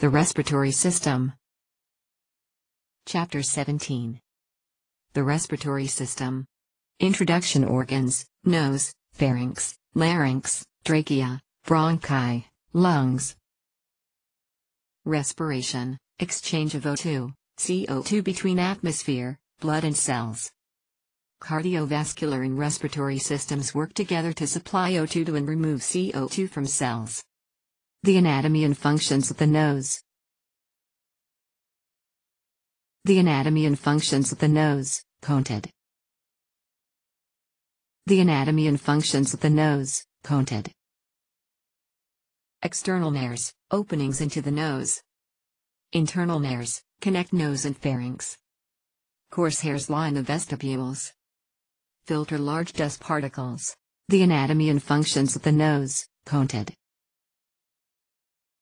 The respiratory system. Chapter 17 The respiratory system. Introduction organs, nose, pharynx, larynx, trachea, bronchi, lungs. Respiration, exchange of O2, CO2 between atmosphere, blood and cells. Cardiovascular and respiratory systems work together to supply O2 to and remove CO2 from cells. The anatomy and functions of the nose. The anatomy and functions of the nose, counted. The anatomy and functions of the nose, counted. External nares, openings into the nose. Internal nares, connect nose and pharynx. Coarse hairs line the vestibules. Filter large dust particles. The anatomy and functions of the nose, counted.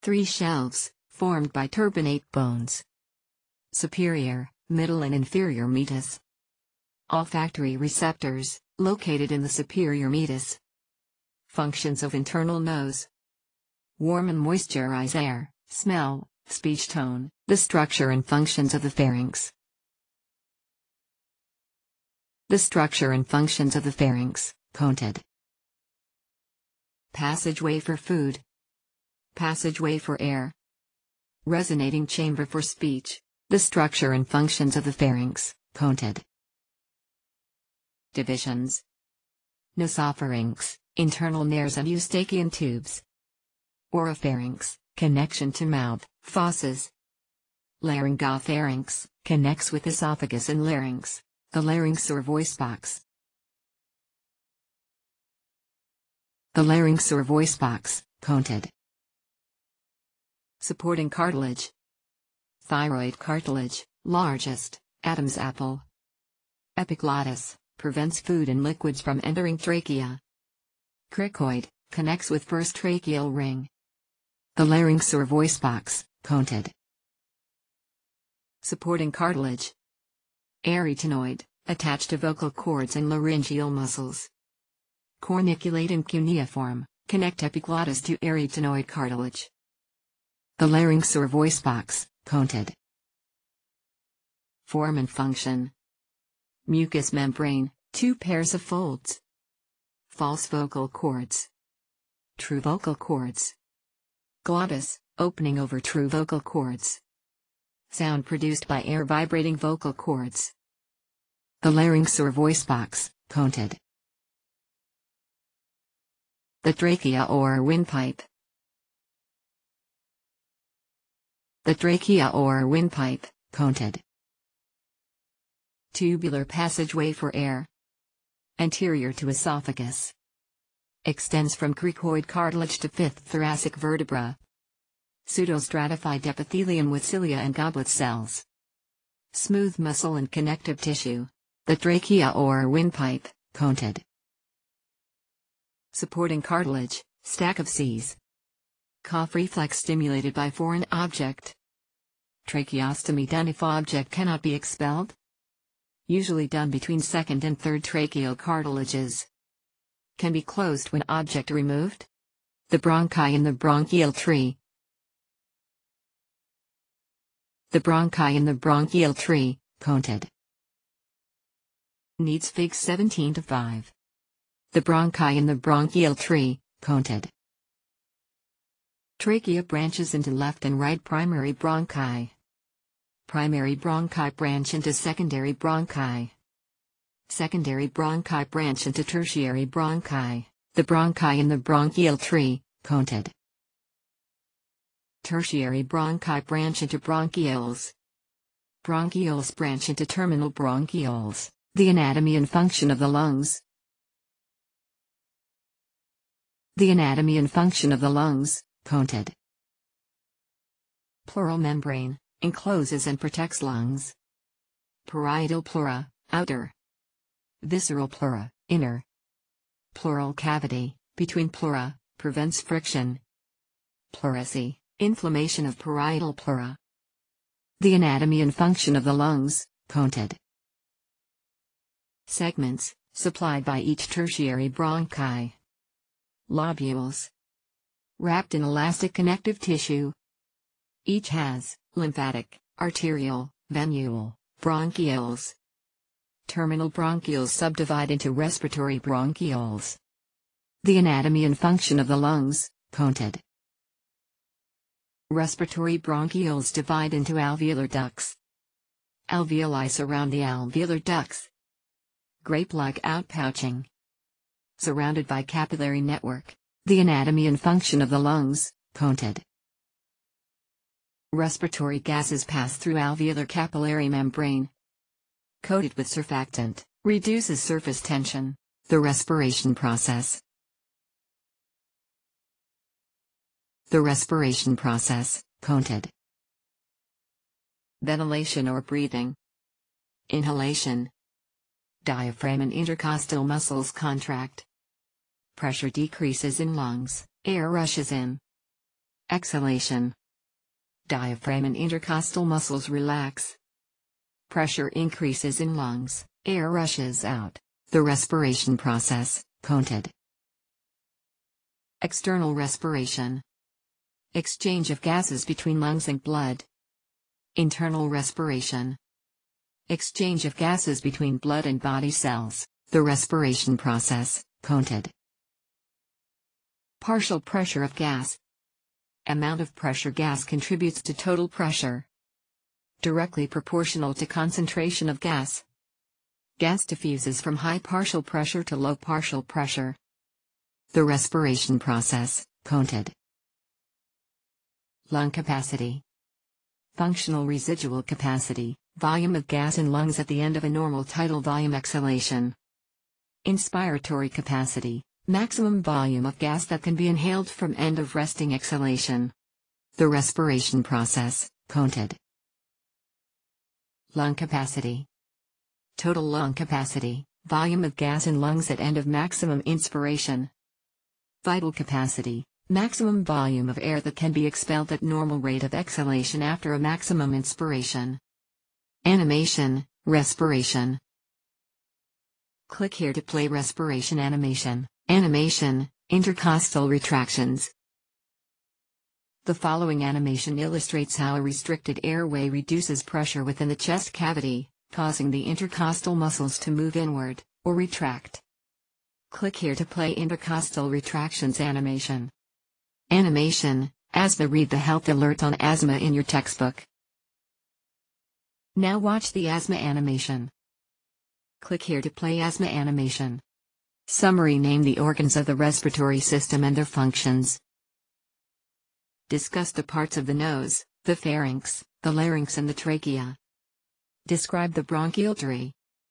Three shelves, formed by turbinate bones. Superior, middle and inferior meatus. Olfactory receptors, located in the superior meatus. Functions of internal nose. Warm and moisturize air, smell, speech tone, the structure and functions of the pharynx. The structure and functions of the pharynx, counted. Passageway for food. Passageway for air. Resonating chamber for speech. The structure and functions of the pharynx, counted. Divisions. Nasopharynx, internal nares and eustachian tubes. Oropharynx, connection to mouth, fauces. Laryngopharynx, connects with esophagus and larynx, the larynx or voice box. The larynx or voice box, counted. Supporting cartilage. Thyroid cartilage, largest, Adam's apple. Epiglottis, prevents food and liquids from entering trachea. Cricoid, connects with first tracheal ring. The larynx or voice box, counted. Supporting cartilage. Arytenoid, attached to vocal cords and laryngeal muscles. Corniculate and cuneiform, connect epiglottis to arytenoid cartilage. The larynx or voice box, counted. Form and function. Mucous membrane, two pairs of folds. False vocal cords. True vocal cords. Glottis, opening over true vocal cords. Sound produced by air vibrating vocal cords. The larynx or voice box, counted. The trachea or windpipe. The trachea or windpipe, counted. Tubular passageway for air. Anterior to esophagus. Extends from cricoid cartilage to fifth thoracic vertebra. Pseudostratified epithelium with cilia and goblet cells. Smooth muscle and connective tissue. The trachea or windpipe, counted. Supporting cartilage, stack of C's. Cough reflex stimulated by foreign object. Tracheostomy done if object cannot be expelled. Usually done between second and third tracheal cartilages. Can be closed when object removed. The bronchi in the bronchial tree. The bronchi in the bronchial tree, counted. Needs Fig 17 to 5. The bronchi in the bronchial tree, counted. Trachea branches into left and right primary bronchi. Primary bronchi branch into secondary bronchi. Secondary bronchi branch into tertiary bronchi, the bronchi in the bronchial tree, counted. Tertiary bronchi branch into bronchioles. Bronchioles branch into terminal bronchioles, the anatomy and function of the lungs. The anatomy and function of the lungs, counted. Pleural membrane, encloses and protects lungs. Parietal pleura, outer. Visceral pleura, inner. Pleural cavity, between pleura, prevents friction. Pleurisy, inflammation of parietal pleura. The anatomy and function of the lungs, counted. Segments, supplied by each tertiary bronchi. Lobules. Wrapped in elastic connective tissue. Each has lymphatic, arterial, venule, bronchioles. Terminal bronchioles subdivide into respiratory bronchioles. The anatomy and function of the lungs, counted. Respiratory bronchioles divide into alveolar ducts. Alveoli surround the alveolar ducts. Grape-like outpouching. Surrounded by capillary network. The anatomy and function of the lungs, counted. Respiratory gases pass through alveolar capillary membrane. Coated with surfactant, reduces surface tension. The respiration process. The respiration process, counted. Ventilation or breathing. Inhalation. Diaphragm and intercostal muscles contract. Pressure decreases in lungs, air rushes in. Exhalation. Diaphragm and intercostal muscles relax. Pressure increases in lungs, air rushes out. The respiration process, counted. External respiration. Exchange of gases between lungs and blood. Internal respiration. Exchange of gases between blood and body cells. The respiration process, counted. Partial pressure of gas. Amount of pressure gas contributes to total pressure. Directly proportional to concentration of gas. Gas diffuses from high partial pressure to low partial pressure. The respiration process, counted. Lung capacity. Functional residual capacity, volume of gas in lungs at the end of a normal tidal volume exhalation. Inspiratory capacity, Maximum volume of gas that can be inhaled from end of resting exhalation. The respiration process, counted. Lung capacity. Total lung capacity, volume of gas in lungs at end of maximum inspiration. Vital capacity, maximum volume of air that can be expelled at normal rate of exhalation after a maximum inspiration. Animation, respiration. Click here to play respiration animation. Animation, intercostal retractions. The following animation illustrates how a restricted airway reduces pressure within the chest cavity, causing the intercostal muscles to move inward, or retract. Click here to play intercostal retractions animation. Animation, asthma read the health alert on asthma in your textbook. Now watch the asthma animation. Click here to play asthma animation. Summary Name the organs of the respiratory system and their functions. Discuss the parts of the nose, the pharynx, the larynx and the trachea. Describe the bronchial tree.